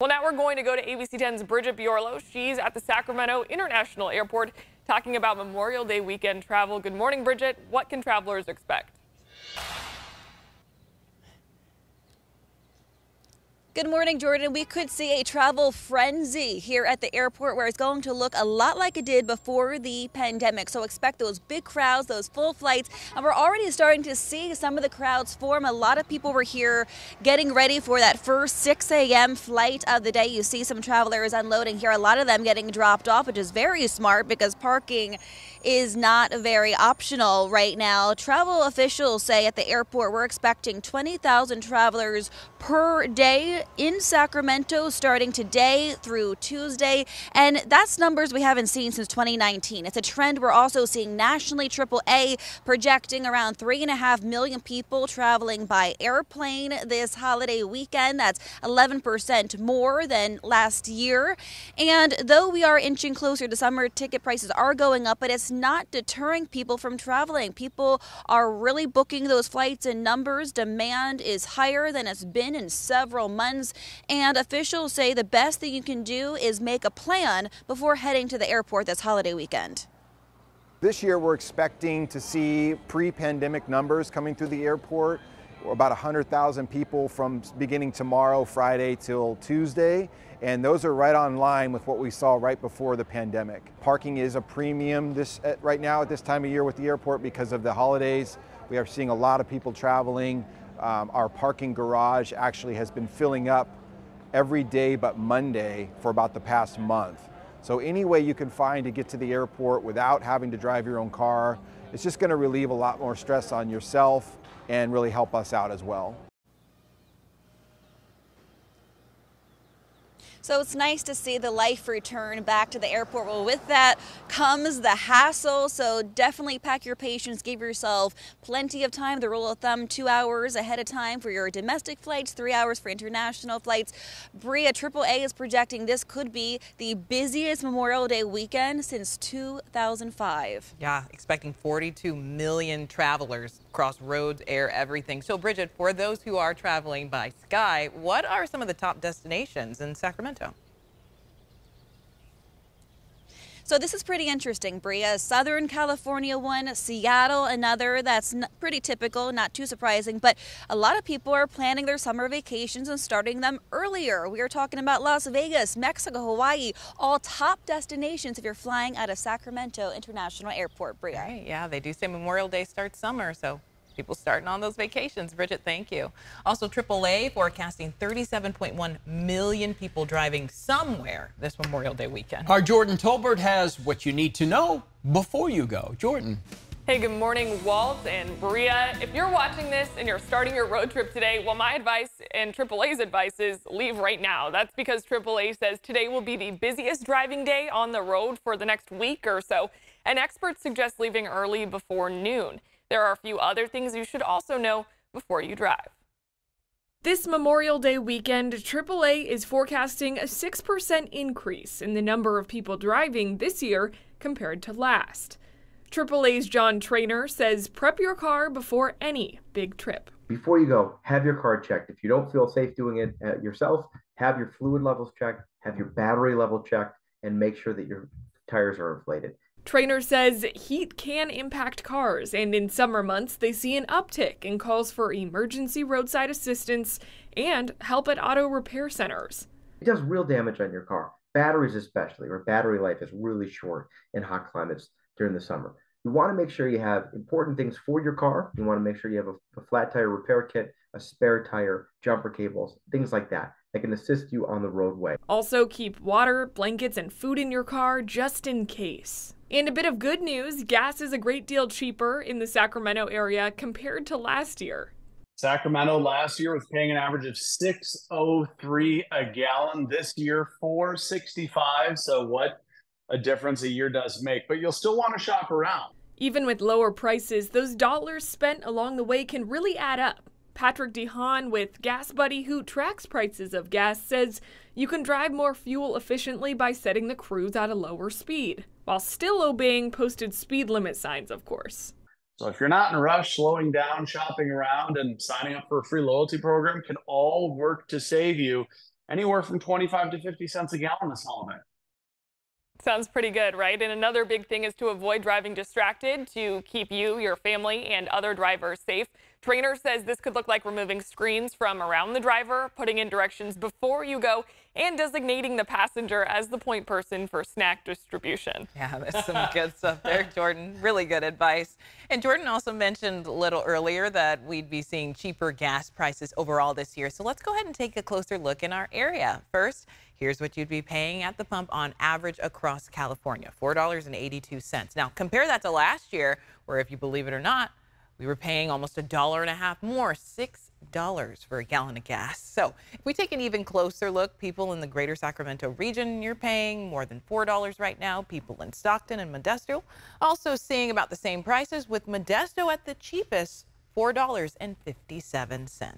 Well, now we're going to go to ABC 10's Bridget Biorlo. She's at the Sacramento International Airport talking about Memorial Day weekend travel. Good morning, Bridget. What can travelers expect? Good morning, Jordan. We could see a travel frenzy here at the airport where it's going to look a lot like it did before the pandemic. So expect those big crowds, those full flights. And we're already starting to see some of the crowds form. A lot of people were here getting ready for that first 6 a.m. flight of the day. You see some travelers unloading here, a lot of them getting dropped off, which is very smart because parking is not very optional right now. Travel officials say at the airport we're expecting 20,000 travelers per day in Sacramento starting today through Tuesday. And that's numbers we haven't seen since 2019. It's a trend we're also seeing nationally. AAA projecting around 3.5 million people traveling by airplane this holiday weekend. That's 11% more than last year. And though we are inching closer to summer, ticket prices are going up, but it's not deterring people from traveling. People are really booking those flights in numbers. Demand is higher than it's been in several months. And officials say the best thing you can do is make a plan before heading to the airport this holiday weekend. This year, we're expecting to see pre pandemic numbers coming through the airport. About 100,000 people from beginning tomorrow, Friday, till Tuesday. And those are right on line with what we saw right before the pandemic. Parking is a premium this right now at this time of year with the airport because of the holidays. We are seeing a lot of people traveling. Um, our parking garage actually has been filling up every day but Monday for about the past month. So any way you can find to get to the airport without having to drive your own car, it's just going to relieve a lot more stress on yourself and really help us out as well. So it's nice to see the life return back to the airport. Well, with that comes the hassle. So definitely pack your patience, give yourself plenty of time. The rule of thumb, two hours ahead of time for your domestic flights, three hours for international flights. Bria AAA is projecting this could be the busiest Memorial Day weekend since 2005. Yeah, expecting 42 million travelers across roads, air, everything. So, Bridget, for those who are traveling by sky, what are some of the top destinations in Sacramento? So this is pretty interesting, Bria. Southern California one, Seattle another. That's pretty typical, not too surprising. But a lot of people are planning their summer vacations and starting them earlier. We are talking about Las Vegas, Mexico, Hawaii, all top destinations if you're flying out of Sacramento International Airport, Bria. Right, yeah, they do say Memorial Day starts summer, so people starting on those vacations. Bridget, thank you. Also, AAA forecasting 37.1 million people driving somewhere this Memorial Day weekend. Our Jordan Tolbert has what you need to know before you go. Jordan. Hey, good morning, Walt and Bria. If you're watching this and you're starting your road trip today, well, my advice and AAA's advice is leave right now. That's because AAA says today will be the busiest driving day on the road for the next week or so, and experts suggest leaving early before noon. There are a few other things you should also know before you drive. This Memorial Day weekend, AAA is forecasting a 6% increase in the number of people driving this year compared to last. AAA's John Treanor says prep your car before any big trip. Before you go, have your car checked. If you don't feel safe doing it uh, yourself, have your fluid levels checked, have your battery level checked, and make sure that your tires are inflated. Treanor says heat can impact cars, and in summer months, they see an uptick in calls for emergency roadside assistance and help at auto repair centers. It does real damage on your car, batteries especially, where battery life is really short in hot climates during the summer. You want to make sure you have important things for your car. You want to make sure you have a, a flat tire repair kit, a spare tire, jumper cables, things like that that can assist you on the roadway. Also, keep water, blankets, and food in your car just in case. And a bit of good news gas is a great deal cheaper in the Sacramento area compared to last year. Sacramento last year was paying an average of 603 a gallon. This year 465. So what a difference a year does make. But you'll still want to shop around. Even with lower prices, those dollars spent along the way can really add up. Patrick DeHaan with Gas Buddy, who tracks prices of gas, says you can drive more fuel efficiently by setting the cruise at a lower speed, while still obeying posted speed limit signs, of course. So if you're not in a rush, slowing down, shopping around, and signing up for a free loyalty program can all work to save you. anywhere from 25 to 50 cents a gallon this holiday. Sounds pretty good, right? And another big thing is to avoid driving distracted to keep you, your family, and other drivers safe. Treanor says this could look like removing screens from around the driver, putting in directions before you go, and designating the passenger as the point person for snack distribution. Yeah, there's some good stuff there, Jordan. Really good advice. And Jordan also mentioned a little earlier that we'd be seeing cheaper gas prices overall this year. So let's go ahead and take a closer look in our area. First, Here's what you'd be paying at the pump on average across California $4.82. Now, compare that to last year, where, if you believe it or not, we were paying almost a dollar and a half more, $6 for a gallon of gas. So, if we take an even closer look, people in the greater Sacramento region, you're paying more than $4 right now. People in Stockton and Modesto also seeing about the same prices, with Modesto at the cheapest, $4.57.